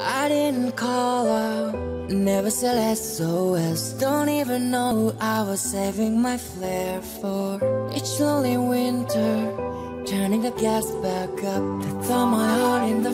I didn't call her, never said SOS Don't even know I was saving my flare for. Each lonely winter Turning the gas back up, that throw my heart in the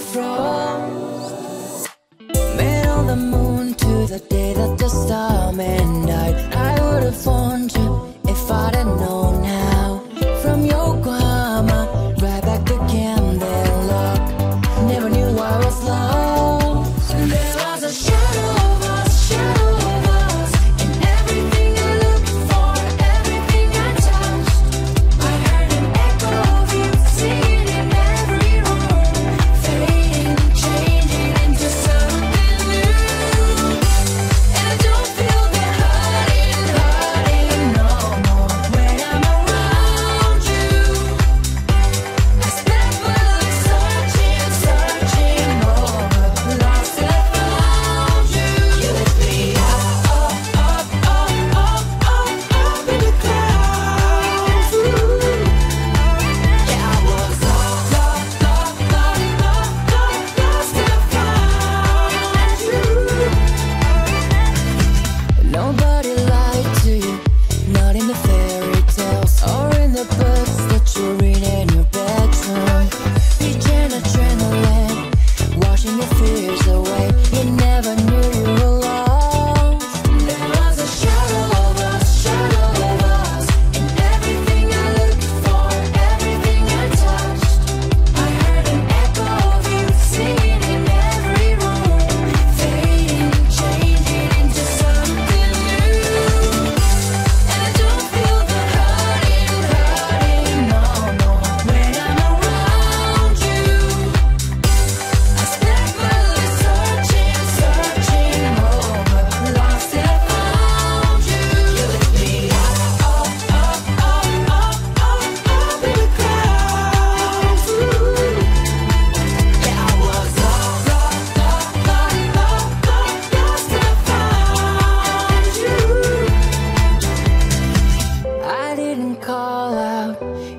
feel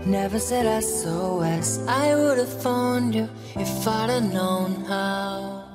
Never said SOS, I would have found you if I'd have known how.